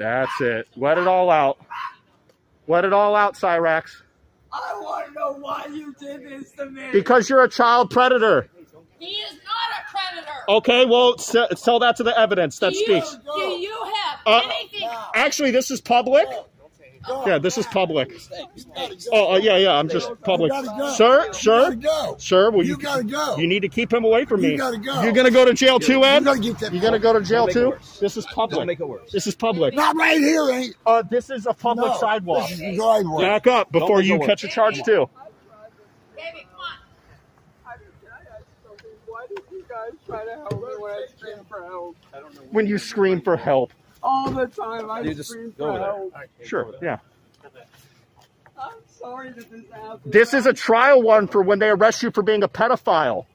That's it. Let it all out. Let it all out, Cyraxx. I want to know why you did this to me. Because you're a child predator. He is not a predator. Okay, well, tell that to the evidence that do you, speaks. Do you have Uh, anything? Actually, this is public. Yeah, this is public. Oh, uh, yeah, yeah, I'm just public. Sir, sir, sir, will you? You gotta go. You need to keep him away from me. You gotta go. You're gonna go to jail too, Ed. You gotta get that. You're gonna go to jail too. This is public. Don't make it worse. This is public. Not right here, ain't. Uh, this is a public No, sidewalk. This is the driveway. Back up before you catch a charge too. David, come on. I just- I asked something. Why did you guys try to help me when I screamed for help? When you scream for help. All the time I You just screamed go for over there. Sure. Yeah. I'm sorry that this happened. This is a trial one for when they arrest you for being a pedophile.